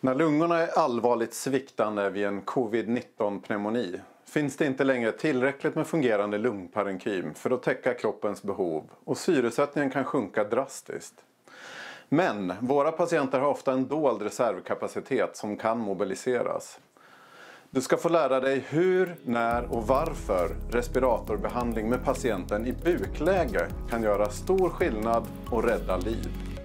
När lungorna är allvarligt sviktande vid en covid-19 pneumoni finns det inte längre tillräckligt med fungerande lungparenkym för att täcka kroppens behov och syresättningen kan sjunka drastiskt. Men våra patienter har ofta en dold reservkapacitet som kan mobiliseras. Du ska få lära dig hur, när och varför respiratorbehandling med patienten i bukläge kan göra stor skillnad och rädda liv.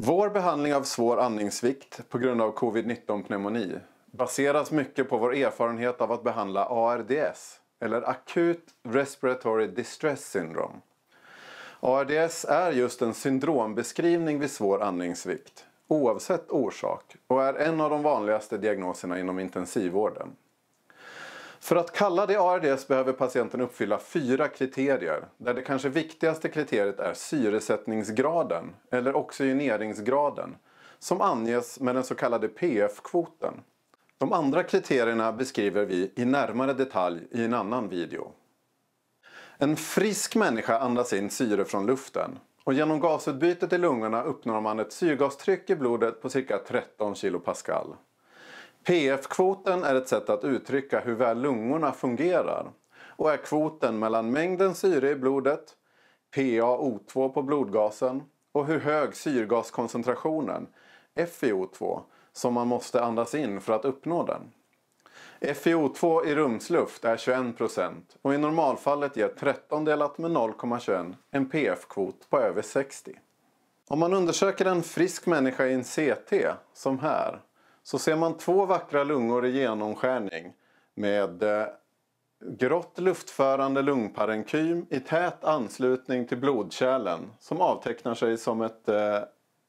Vår behandling av svår andningssvikt på grund av covid-19 pneumoni baseras mycket på vår erfarenhet av att behandla ARDS, eller akut respiratory distress syndrome. ARDS är just en syndrombeskrivning vid svår andningssvikt, oavsett orsak, och är en av de vanligaste diagnoserna inom intensivvården. För att kalla det ARDS behöver patienten uppfylla fyra kriterier där det kanske viktigaste kriteriet är syresättningsgraden eller oxygeneringsgraden som anges med den så kallade PF-kvoten. De andra kriterierna beskriver vi i närmare detalj i en annan video. En frisk människa andas in syre från luften och genom gasutbytet i lungorna uppnår man ett syrgastryck i blodet på cirka 13 kPa. PF-kvoten är ett sätt att uttrycka hur väl lungorna fungerar och är kvoten mellan mängden syre i blodet, PaO2 på blodgasen och hur hög syrgaskoncentrationen, FiO2, som man måste andas in för att uppnå den. FiO2 i rumsluft är 21% och i normalfallet ger 13 delat med 0,21 en PF-kvot på över 60. Om man undersöker en frisk människa i en CT, som här, så ser man två vackra lungor i genomskärning med eh, grått luftförande lungparenkym i tät anslutning till blodkärlen som avtecknar sig som ett eh,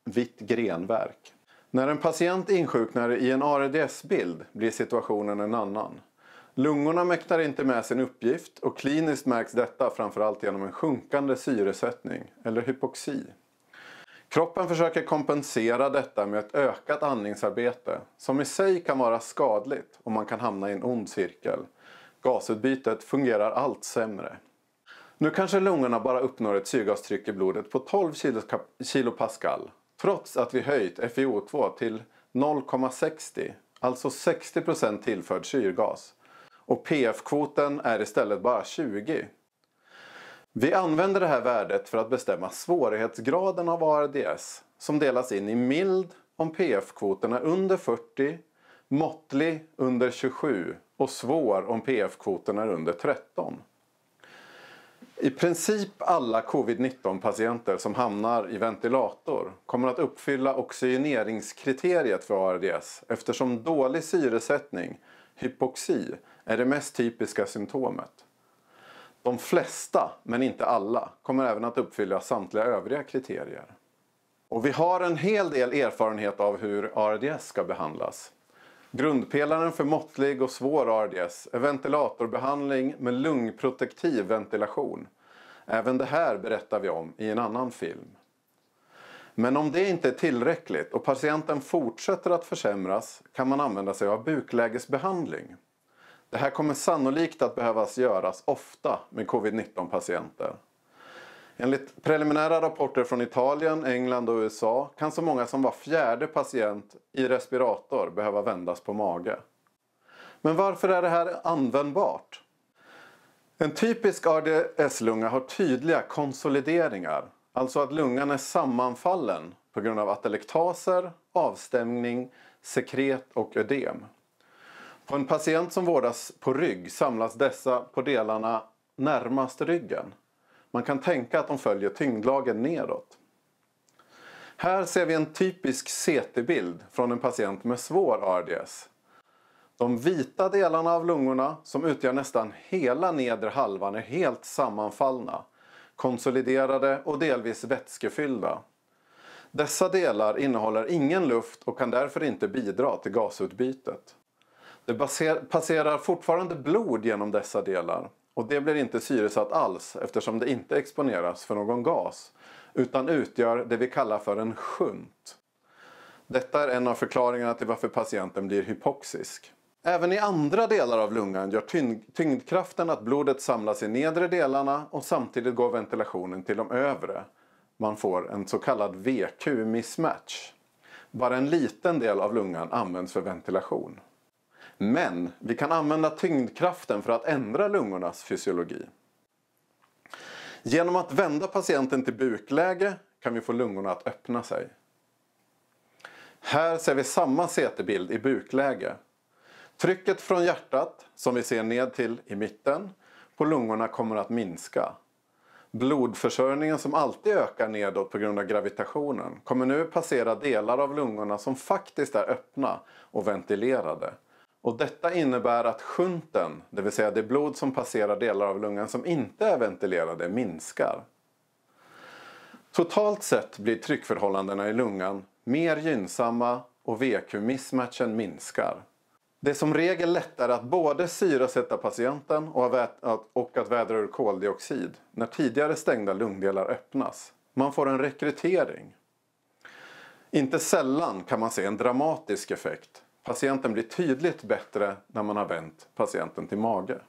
vitt grenverk. När en patient insjuknar i en ARDS-bild blir situationen en annan. Lungorna mäktar inte med sin uppgift och kliniskt märks detta framförallt genom en sjunkande syresättning eller hypoxi. Kroppen försöker kompensera detta med ett ökat andningsarbete som i sig kan vara skadligt och man kan hamna i en ond cirkel. Gasutbytet fungerar allt sämre. Nu kanske lungorna bara uppnår ett syrgastryck i blodet på 12 kilopascal trots att vi höjt FiO2 till 0,60 alltså 60% tillförd syrgas. Och PF-kvoten är istället bara 20 vi använder det här värdet för att bestämma svårighetsgraden av ARDS som delas in i mild om PF-kvoten är under 40, måttlig under 27 och svår om PF-kvoten är under 13. I princip alla covid-19 patienter som hamnar i ventilator kommer att uppfylla oxygeneringskriteriet för ARDS eftersom dålig syresättning, hypoxi, är det mest typiska symptomet. De flesta, men inte alla, kommer även att uppfylla samtliga övriga kriterier. Och vi har en hel del erfarenhet av hur ARDS ska behandlas. Grundpelaren för måttlig och svår ARDS är ventilatorbehandling med lungprotektiv ventilation. Även det här berättar vi om i en annan film. Men om det inte är tillräckligt och patienten fortsätter att försämras kan man använda sig av buklägesbehandling. Det här kommer sannolikt att behövas göras ofta med covid-19 patienter. Enligt preliminära rapporter från Italien, England och USA kan så många som var fjärde patient i respirator behöva vändas på mage. Men varför är det här användbart? En typisk ADS-lunga har tydliga konsolideringar, alltså att lungan är sammanfallen på grund av atelektaser, avstämning, sekret och ödem. På en patient som vårdas på rygg samlas dessa på delarna närmast ryggen. Man kan tänka att de följer tyngdlagen nedåt. Här ser vi en typisk CT-bild från en patient med svår ARDS. De vita delarna av lungorna som utgör nästan hela nedre halvan är helt sammanfallna, konsoliderade och delvis vätskefyllda. Dessa delar innehåller ingen luft och kan därför inte bidra till gasutbytet. Det passerar fortfarande blod genom dessa delar och det blir inte syresatt alls eftersom det inte exponeras för någon gas utan utgör det vi kallar för en shunt. Detta är en av förklaringarna till varför patienten blir hypoxisk. Även i andra delar av lungan gör tyngdkraften att blodet samlas i nedre delarna och samtidigt går ventilationen till de övre. man får en så kallad VQ-mismatch. Bara en liten del av lungan används för ventilation. Men vi kan använda tyngdkraften för att ändra lungornas fysiologi. Genom att vända patienten till bukläge kan vi få lungorna att öppna sig. Här ser vi samma CT-bild i bukläge. Trycket från hjärtat, som vi ser ned till i mitten, på lungorna kommer att minska. Blodförsörjningen som alltid ökar nedåt på grund av gravitationen kommer nu passera delar av lungorna som faktiskt är öppna och ventilerade. Och detta innebär att shunten, det vill säga det blod som passerar delar av lungan som inte är ventilerade, minskar. Totalt sett blir tryckförhållandena i lungan mer gynnsamma och VQ-mismatchen minskar. Det är som regel lättare att både syresätta patienten och att vädra ur koldioxid när tidigare stängda lungdelar öppnas. Man får en rekrytering. Inte sällan kan man se en dramatisk effekt. Patienten blir tydligt bättre när man har vänt patienten till mage.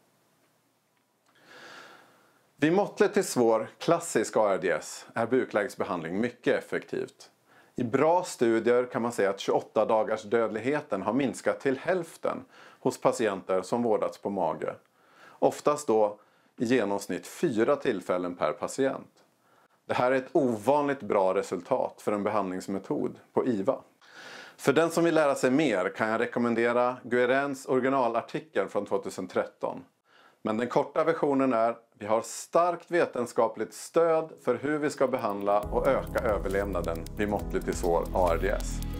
Vid måttligt till svår klassisk ARDS är buklägesbehandling mycket effektivt. I bra studier kan man säga att 28 dagars dödligheten har minskat till hälften hos patienter som vårdats på mage. Oftast då i genomsnitt fyra tillfällen per patient. Det här är ett ovanligt bra resultat för en behandlingsmetod på IVA. För den som vill lära sig mer kan jag rekommendera Guerens originalartikel från 2013. Men den korta versionen är vi har starkt vetenskapligt stöd för hur vi ska behandla och öka överlevnaden vid måttligt till svår ARDS.